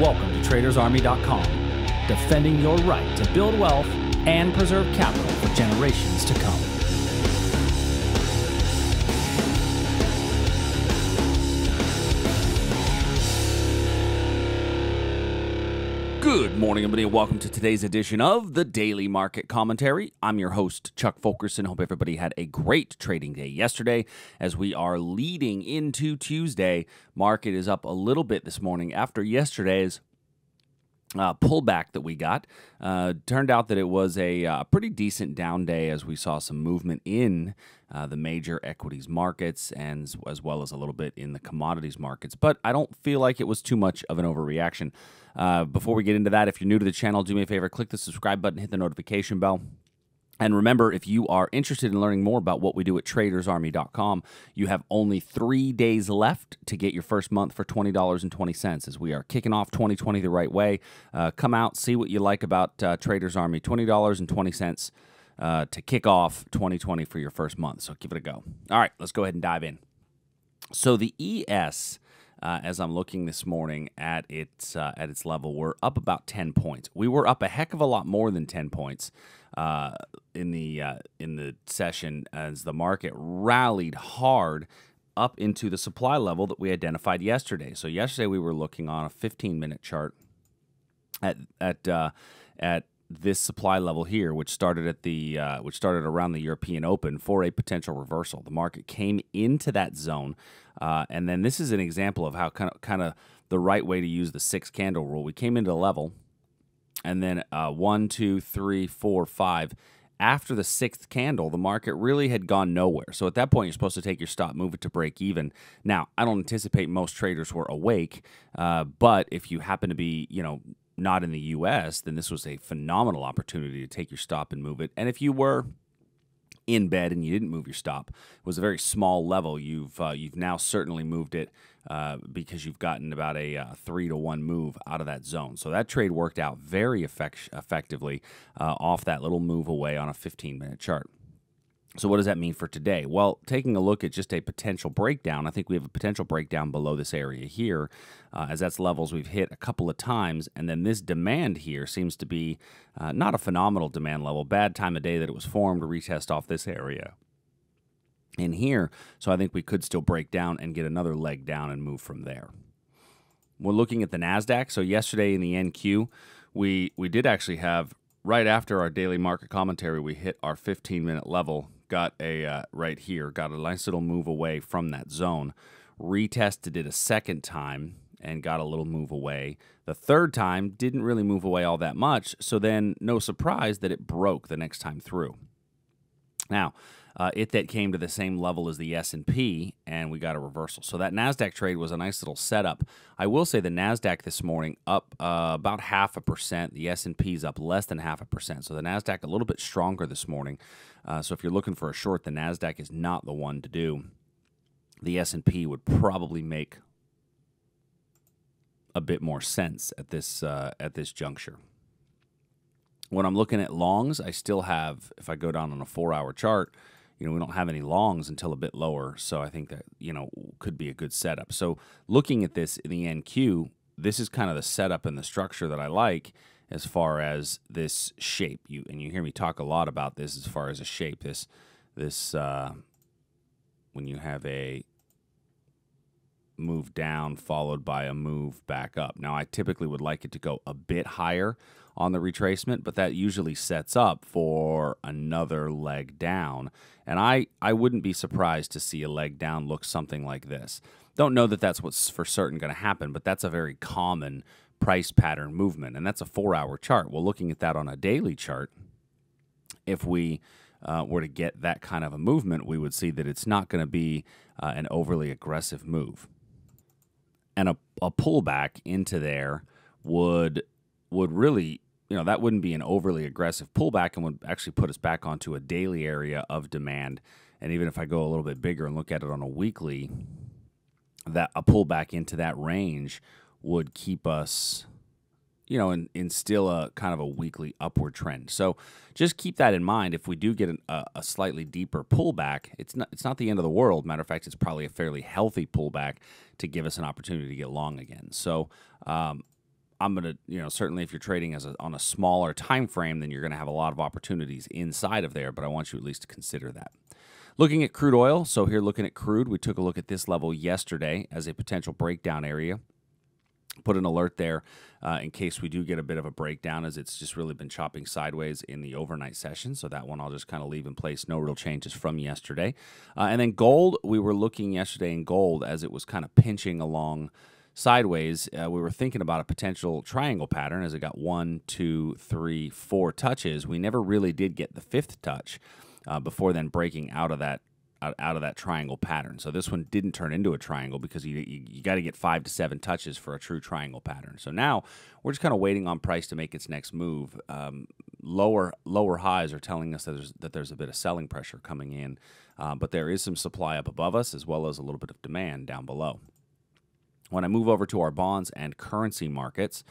Welcome to TradersArmy.com, defending your right to build wealth and preserve capital for generations to come. Good morning, everybody, and welcome to today's edition of the Daily Market Commentary. I'm your host, Chuck Fulkerson. Hope everybody had a great trading day yesterday as we are leading into Tuesday. Market is up a little bit this morning after yesterday's uh, pullback that we got. Uh, turned out that it was a uh, pretty decent down day as we saw some movement in uh, the major equities markets and as well as a little bit in the commodities markets. But I don't feel like it was too much of an overreaction. Uh, before we get into that, if you're new to the channel, do me a favor, click the subscribe button, hit the notification bell. And remember, if you are interested in learning more about what we do at tradersarmy.com, you have only three days left to get your first month for $20.20 as we are kicking off 2020 the right way. Uh, come out, see what you like about uh, Traders Army. $20.20 uh, to kick off 2020 for your first month. So give it a go. All right, let's go ahead and dive in. So the ES uh, as I'm looking this morning at its uh, at its level, we're up about 10 points. We were up a heck of a lot more than 10 points uh, in the uh, in the session as the market rallied hard up into the supply level that we identified yesterday. So yesterday we were looking on a 15 minute chart at at uh, at this supply level here, which started at the uh, which started around the European Open for a potential reversal. The market came into that zone, uh, and then this is an example of how kind of kind of the right way to use the six candle rule. We came into the level, and then uh, one, two, three, four, five. After the sixth candle, the market really had gone nowhere. So at that point, you're supposed to take your stop, move it to break even. Now, I don't anticipate most traders were awake, uh, but if you happen to be, you know, not in the US, then this was a phenomenal opportunity to take your stop and move it. And if you were in bed and you didn't move your stop, it was a very small level. You've uh, you've now certainly moved it uh, because you've gotten about a uh, three to one move out of that zone. So that trade worked out very effect- effectively uh, off that little move away on a 15 minute chart. So, what does that mean for today? Well, taking a look at just a potential breakdown, I think we have a potential breakdown below this area here, uh, as that's levels we've hit a couple of times. And then this demand here seems to be uh, not a phenomenal demand level, bad time of day that it was formed to retest off this area in here. So, I think we could still break down and get another leg down and move from there. We're looking at the NASDAQ. So, yesterday in the NQ, we, we did actually have right after our daily market commentary, we hit our 15 minute level got a uh, right here, got a nice little move away from that zone. Retested it a second time and got a little move away. The third time didn't really move away all that much, so then no surprise that it broke the next time through. Now, uh, it that came to the same level as the S&P and we got a reversal. So that Nasdaq trade was a nice little setup. I will say the Nasdaq this morning up uh, about half a percent. The S&P's up less than half a percent. So the Nasdaq a little bit stronger this morning. Uh, so if you're looking for a short, the Nasdaq is not the one to do. The S&P would probably make a bit more sense at this uh, at this juncture. When I'm looking at longs, I still have, if I go down on a four hour chart, you know, we don't have any longs until a bit lower. So I think that, you know, could be a good setup. So looking at this in the NQ, this is kind of the setup and the structure that I like as far as this shape. You and you hear me talk a lot about this as far as a shape. This this uh, when you have a move down followed by a move back up. Now I typically would like it to go a bit higher on the retracement, but that usually sets up for another leg down. And I, I wouldn't be surprised to see a leg down look something like this. Don't know that that's what's for certain going to happen, but that's a very common price pattern movement. And that's a four hour chart. Well, looking at that on a daily chart, if we uh, were to get that kind of a movement, we would see that it's not going to be uh, an overly aggressive move. And a, a pullback into there would would really you know, that wouldn't be an overly aggressive pullback and would actually put us back onto a daily area of demand. And even if I go a little bit bigger and look at it on a weekly, that a pullback into that range would keep us, you know, in, in still a kind of a weekly upward trend. So just keep that in mind. If we do get an, a, a slightly deeper pullback, it's not it's not the end of the world. Matter of fact, it's probably a fairly healthy pullback to give us an opportunity to get long again. So um, I'm gonna, you know, certainly if you're trading as a, on a smaller time frame, then you're gonna have a lot of opportunities inside of there. But I want you at least to consider that. Looking at crude oil, so here looking at crude, we took a look at this level yesterday as a potential breakdown area put an alert there uh, in case we do get a bit of a breakdown as it's just really been chopping sideways in the overnight session. So that one i'll just kind of leave in place. No real changes from yesterday. Uh, and then gold we were looking yesterday in gold as it was kind of pinching along sideways. Uh, we were thinking about a potential triangle pattern as it got one two three four touches. We never really did get the fifth touch uh, before then breaking out of that out, out of that triangle pattern. So this one didn't turn into a triangle because you, you, you got to get five to seven touches for a true triangle pattern. So now we're just kind of waiting on price to make its next move. Um, lower lower highs are telling us that there's, that there's a bit of selling pressure coming in, uh, but there is some supply up above us as well as a little bit of demand down below. When I move over to our bonds and currency markets,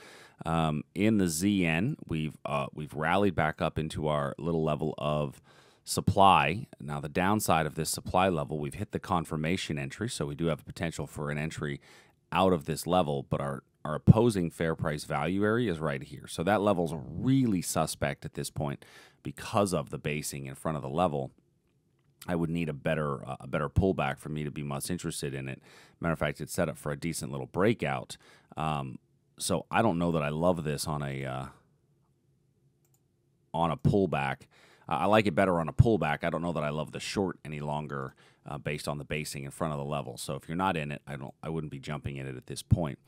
um, in the ZN, we've uh, we've rallied back up into our little level of supply. Now, the downside of this supply level, we've hit the confirmation entry, so we do have a potential for an entry out of this level, but our our opposing fair price value area is right here. So that level's really suspect at this point because of the basing in front of the level. I would need a better uh, a better pullback for me to be much interested in it. Matter of fact, it's set up for a decent little breakout. Um, so I don't know that I love this on a uh, on a pullback. Uh, I like it better on a pullback. I don't know that I love the short any longer uh, based on the basing in front of the level. So if you're not in it, I don't. I wouldn't be jumping in it at this point.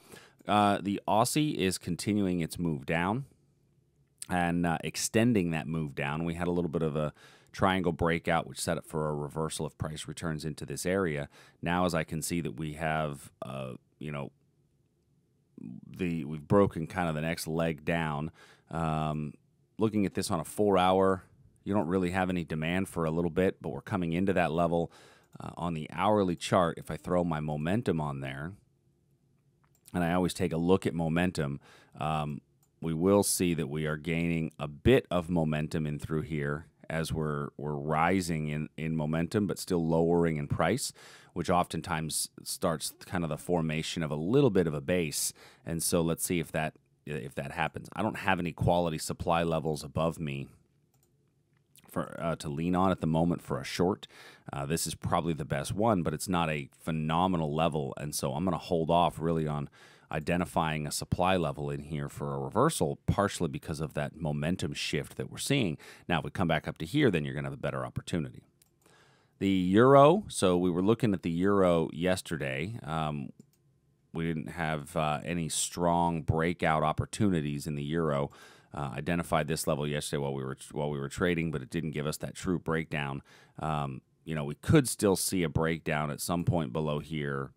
Uh, the Aussie is continuing its move down and uh, extending that move down. We had a little bit of a triangle breakout, which set up for a reversal if price returns into this area. Now, as I can see that we have, uh, you know, the we've broken kind of the next leg down. Um, looking at this on a four-hour you don't really have any demand for a little bit, but we're coming into that level uh, on the hourly chart. If I throw my momentum on there, and I always take a look at momentum, um, we will see that we are gaining a bit of momentum in through here as we're we're rising in, in momentum, but still lowering in price, which oftentimes starts kind of the formation of a little bit of a base. And so let's see if that if that happens. I don't have any quality supply levels above me for uh, to lean on at the moment for a short. Uh, this is probably the best one, but it's not a phenomenal level, and so I'm going to hold off really on identifying a supply level in here for a reversal, partially because of that momentum shift that we're seeing. Now, if we come back up to here, then you're going to have a better opportunity. The euro, so we were looking at the euro yesterday. Um, we didn't have uh, any strong breakout opportunities in the euro. Uh, identified this level yesterday while we were while we were trading, but it didn't give us that true breakdown. Um, you know, we could still see a breakdown at some point below here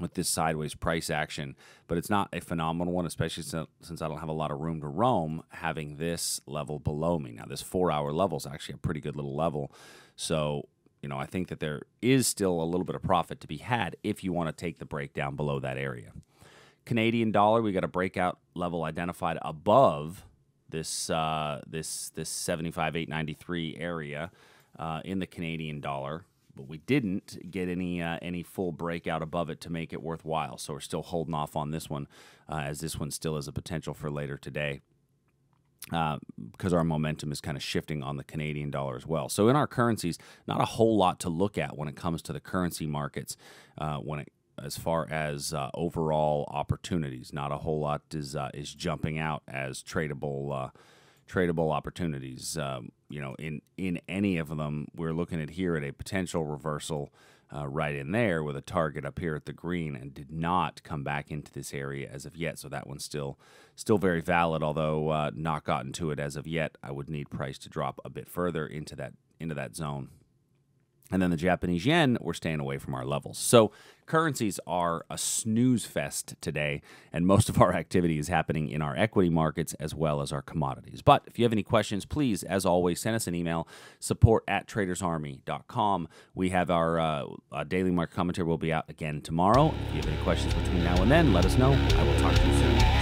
with this sideways price action, but it's not a phenomenal one, especially since, I don't have a lot of room to roam having this level below me. Now, this four hour level is actually a pretty good little level. So, you know, I think that there is still a little bit of profit to be had if you want to take the breakdown below that area. Canadian dollar, we got a breakout level identified above this uh, this this 75 893 area uh, in the Canadian dollar, but we didn't get any uh, any full breakout above it to make it worthwhile. So we're still holding off on this one, uh, as this one still has a potential for later today. because uh, our momentum is kind of shifting on the Canadian dollar as well. So in our currencies, not a whole lot to look at when it comes to the currency markets. Uh, when it as far as uh, overall opportunities. Not a whole lot is uh, is jumping out as tradable uh, tradable opportunities. Um, you know, in in any of them, we're looking at here at a potential reversal. Uh, right in there with a target up here at the green and did not come back into this area as of yet so that one's still still very valid although uh, not gotten to it as of yet i would need price to drop a bit further into that into that zone and then the Japanese yen, we're staying away from our levels. So currencies are a snooze fest today, and most of our activity is happening in our equity markets as well as our commodities. But if you have any questions, please, as always, send us an email support at tradersarmy.com. We have our uh, uh, daily market commentary will be out again tomorrow. If you have any questions between now and then, let us know. I will talk to you soon.